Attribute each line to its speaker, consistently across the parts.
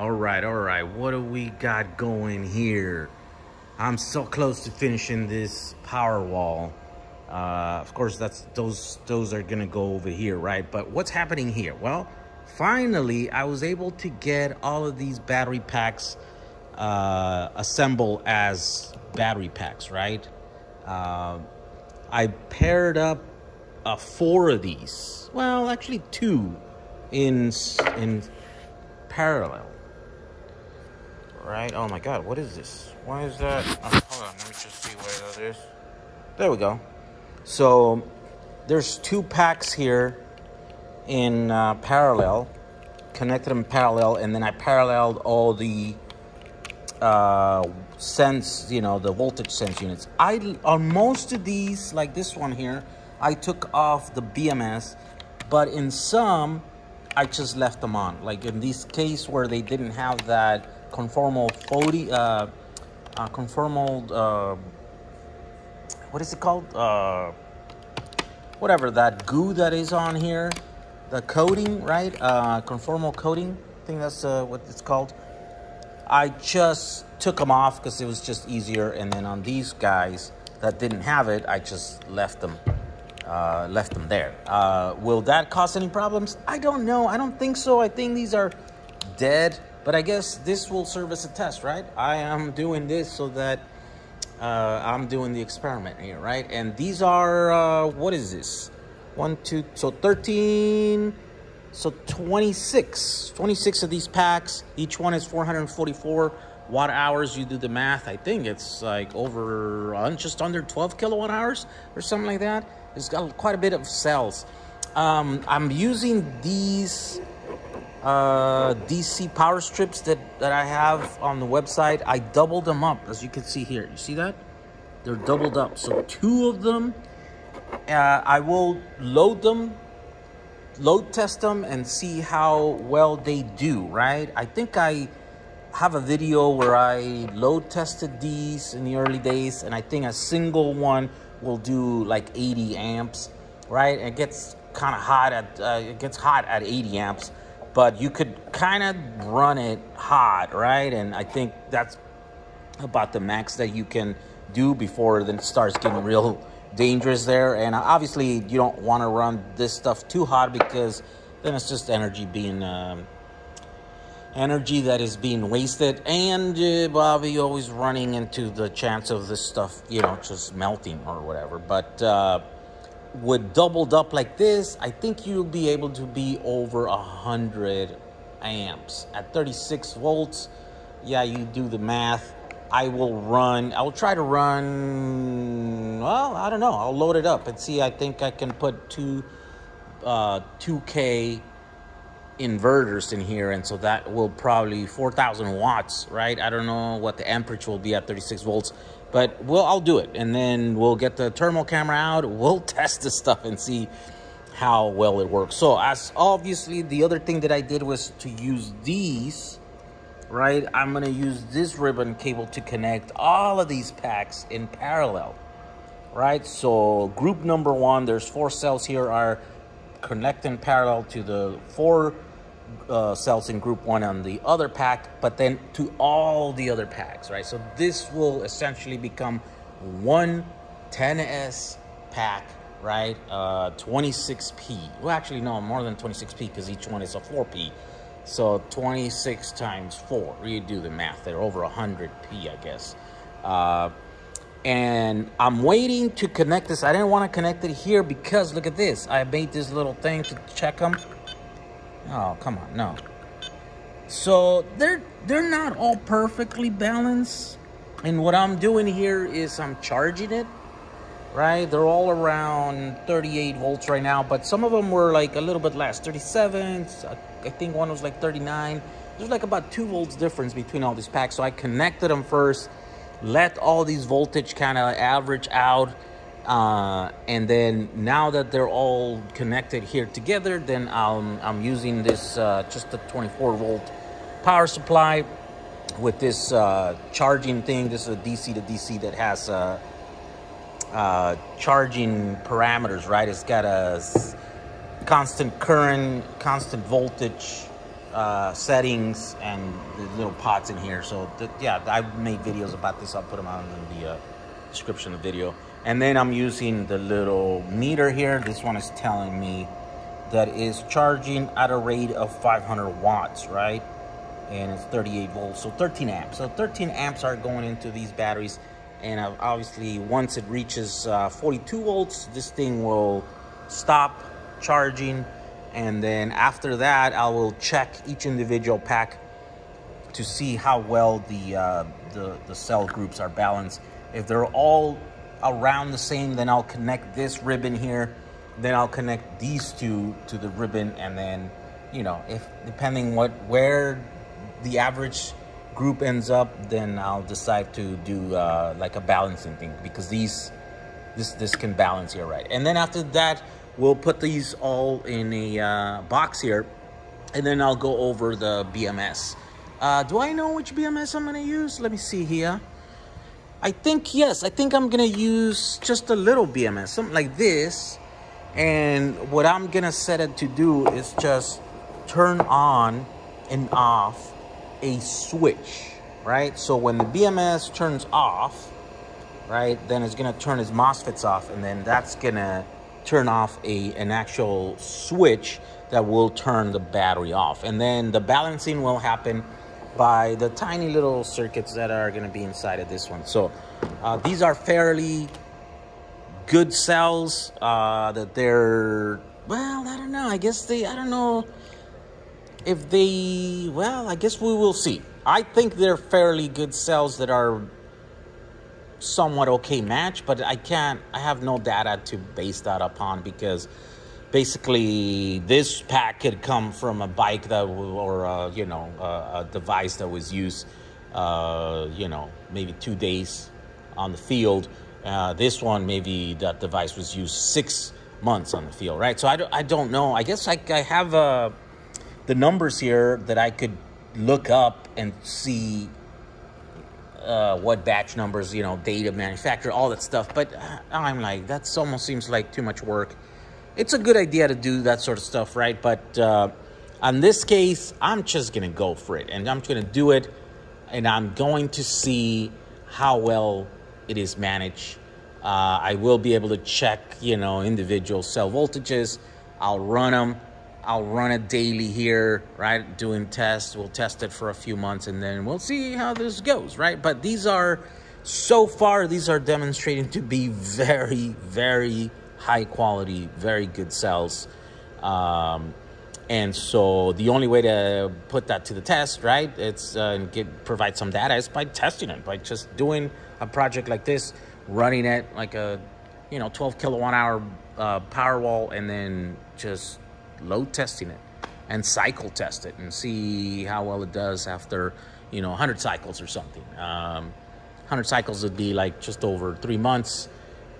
Speaker 1: All right, all right. What do we got going here? I'm so close to finishing this power wall. Uh, of course, that's those those are gonna go over here, right? But what's happening here? Well, finally, I was able to get all of these battery packs uh, assembled as battery packs, right? Uh, I paired up uh, four of these. Well, actually, two in in parallel. Right? Oh my God! What is this? Why is that? Oh, hold on. Let me just see where that is. There we go. So there's two packs here in uh, parallel, connected in parallel, and then I paralleled all the uh, sense, you know, the voltage sense units. I on most of these, like this one here, I took off the BMS, but in some, I just left them on. Like in this case where they didn't have that conformal 40, uh, uh, conformal, uh, what is it called? Uh, whatever that goo that is on here, the coating, right? Uh, conformal coating. I think that's uh, what it's called. I just took them off because it was just easier. And then on these guys that didn't have it, I just left them, uh, left them there. Uh, will that cause any problems? I don't know. I don't think so. I think these are dead. But I guess this will serve as a test, right? I am doing this so that uh, I'm doing the experiment here, right? And these are, uh, what is this? One, two, so 13, so 26, 26 of these packs. Each one is 444 watt hours. You do the math. I think it's like over, uh, just under 12 kilowatt hours or something like that. It's got quite a bit of cells. Um, I'm using these uh, DC power strips that, that I have on the website. I doubled them up, as you can see here. You see that? They're doubled up. So two of them, uh, I will load them, load test them, and see how well they do, right? I think I have a video where I load tested these in the early days, and I think a single one will do like 80 amps, right? It gets kind of hot at, uh, it gets hot at 80 amps but you could kind of run it hot, right? And I think that's about the max that you can do before then it starts getting real dangerous there. And obviously, you don't want to run this stuff too hot because then it's just energy being um, energy that is being wasted, and uh, Bobby always running into the chance of this stuff, you know, just melting or whatever. But uh, with doubled up like this, I think you'll be able to be over a hundred amps at 36 volts. Yeah, you do the math. I will run. I'll try to run. Well, I don't know. I'll load it up and see. I think I can put two, uh, 2K inverters in here, and so that will probably 4,000 watts, right? I don't know what the amperage will be at 36 volts, but we'll I'll do it, and then we'll get the thermal camera out. We'll test this stuff and see how well it works. So as obviously the other thing that I did was to use these, right? I'm gonna use this ribbon cable to connect all of these packs in parallel, right? So group number one, there's four cells here are connecting parallel to the four uh, cells in group one on the other pack, but then to all the other packs, right? So this will essentially become one 10S pack, right? Uh, 26P. Well, actually, no, more than 26P because each one is a 4P. So 26 times 4. You do the math. They're over 100P, I guess. Uh, and I'm waiting to connect this. I didn't want to connect it here because look at this. I made this little thing to check them. Oh, come on, no. So they're they're not all perfectly balanced. And what I'm doing here is I'm charging it, right? They're all around 38 volts right now, but some of them were like a little bit less, 37. I think one was like 39. There's like about two volts difference between all these packs. So I connected them first, let all these voltage kind of average out uh, and then now that they're all connected here together, then I'm, I'm using this uh, just a 24 volt power supply with this uh, charging thing. This is a DC to DC that has uh, uh, charging parameters, right? It's got a constant current, constant voltage, settings and the little pots in here. So yeah, I've made videos about this. I'll put them out in the description of the video. And then I'm using the little meter here. This one is telling me that is charging at a rate of 500 watts, right? And it's 38 volts, so 13 amps. So 13 amps are going into these batteries. And obviously, once it reaches uh, 42 volts, this thing will stop charging and then after that I will check each individual pack to see how well the, uh, the, the cell groups are balanced. If they're all around the same, then I'll connect this ribbon here. Then I'll connect these two to the ribbon, and then you know, if depending what where the average group ends up, then I'll decide to do uh, like a balancing thing because these this this can balance here, right? And then after that, We'll put these all in a uh, box here, and then I'll go over the BMS. Uh, do I know which BMS I'm gonna use? Let me see here. I think, yes, I think I'm gonna use just a little BMS, something like this. And what I'm gonna set it to do is just turn on and off a switch, right? So when the BMS turns off, right, then it's gonna turn his MOSFETs off and then that's gonna turn off a an actual switch that will turn the battery off. And then the balancing will happen by the tiny little circuits that are going to be inside of this one. So uh, these are fairly good cells uh, that they're, well, I don't know. I guess they, I don't know if they, well, I guess we will see. I think they're fairly good cells that are somewhat okay match, but I can't, I have no data to base that upon because basically this pack could come from a bike that, or, you know, a, a, device that was used, uh, you know, maybe two days on the field. Uh, this one, maybe that device was used six months on the field, right? So I don't, I don't know. I guess I, I have uh, the numbers here that I could look up and see uh, what batch numbers, you know, data manufacturer, all that stuff. But uh, I'm like, that almost seems like too much work. It's a good idea to do that sort of stuff, right? But uh, on this case, I'm just going to go for it. And I'm going to do it. And I'm going to see how well it is managed. Uh, I will be able to check, you know, individual cell voltages. I'll run them I'll run it daily here, right? Doing tests. We'll test it for a few months and then we'll see how this goes, right? But these are, so far, these are demonstrating to be very, very high quality, very good cells. Um, and so the only way to put that to the test, right? It's uh, and get provide some data is by testing it, by just doing a project like this, running it like a, you know, 12 kilowatt hour uh, power wall, and then just load testing it and cycle test it and see how well it does after, you know, 100 cycles or something. Um, 100 cycles would be like just over three months.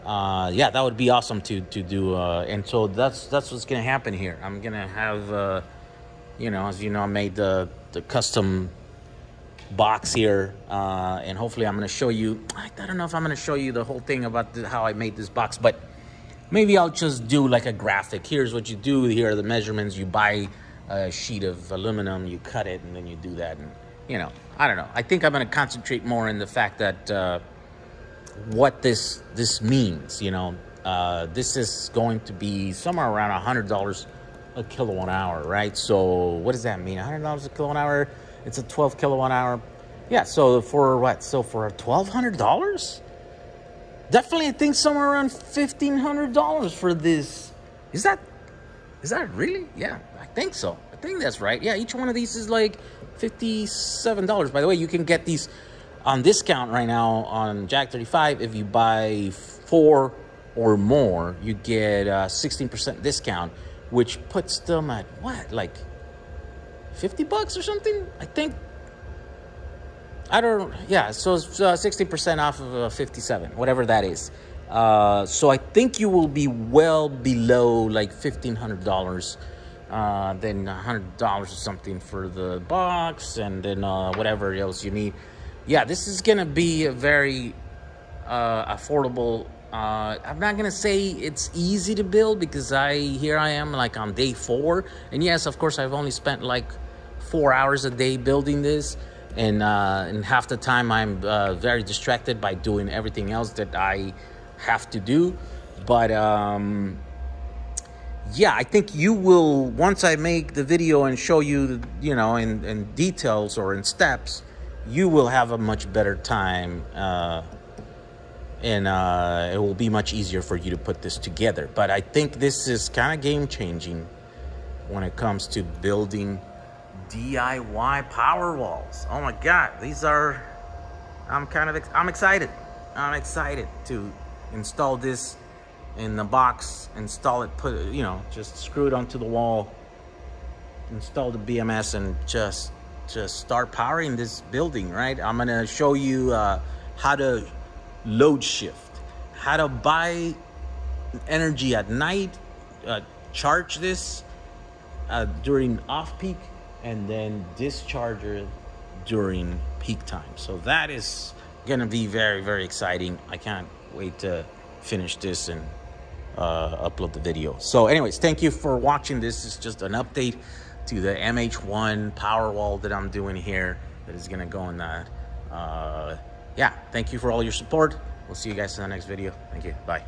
Speaker 1: Uh, yeah, that would be awesome to to do. Uh, and so that's that's what's gonna happen here. I'm gonna have, uh, you know, as you know, I made the the custom box here, uh, and hopefully I'm gonna show you. I, don't know if I'm gonna show you the whole thing about the, how I made this box, but maybe I'll just do like a graphic. Here's what you do. Here are the measurements. You buy a sheet of aluminum, you cut it, and then you do that. And, you know, I don't know. I think I'm to concentrate more in the fact that uh, what this this means, you know. Uh, this is going to be somewhere around $100 a kilowatt hour, right? So what does that mean? $100 a kilowatt hour? It's a 12 kilowatt hour. Yeah, so for what? So for $1,200? definitely I think somewhere around fifteen hundred dollars for this. Is that is that really? Yeah, I think so. I think that's right. Yeah, each one of these is like fifty-seven dollars. By the way, you can get these on discount right now on JAG35 if you buy four or more you get a 16% discount which puts them at what like 50 bucks or something i think I don't, yeah, so it's uh, 60% off of uh, 57, whatever that is. Uh, so I think you will be well below like $1,500, uh, then $100 or something for the box, and then uh, whatever else you need. Yeah, this is going to be a very uh, affordable. Uh, I'm not gonna say it's easy to build because I here I am like on day four, and yes, of course, I've only spent like four hours a day building this, and uh, and half the time I'm uh, very distracted by doing everything else that I have to do. But um, yeah, I think you will once I make the video and show you, you know, in, in details or in steps, you will have a much better time. Uh, and uh, it will be much easier for you to put this together. But I think this is kind of game changing when it comes to building DIY power walls. Oh my God, these are, I'm kind of, I'm excited. I'm excited to install this in the box, install it, put you know, just screw it onto the wall, install the BMS and just, just start powering this building, right? I'm gonna show you uh, how to load shift, how to buy energy at night, uh, charge this uh, during off peak, and then discharge it during peak time. So that is gonna be very, very exciting. I can't wait to finish this and uh, upload the video. So anyways, thank you for watching. This is just an update to the MH1 power wall that I'm doing here that is gonna go in that. Uh, yeah, thank you for all your support. We'll see you guys in the next video. Thank you. Bye.